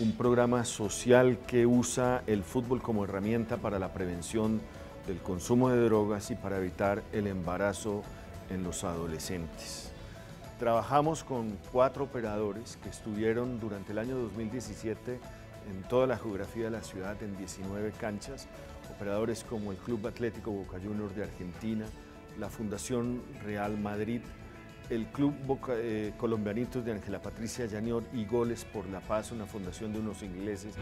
un programa social que usa el fútbol como herramienta para la prevención del consumo de drogas y para evitar el embarazo en los adolescentes. Trabajamos con cuatro operadores que estuvieron durante el año 2017 en toda la geografía de la ciudad en 19 canchas, operadores como el Club Atlético Boca Juniors de Argentina, la Fundación Real Madrid, el Club Boca, eh, Colombianitos de Ángela Patricia Llanior y Goles por la Paz, una fundación de unos ingleses.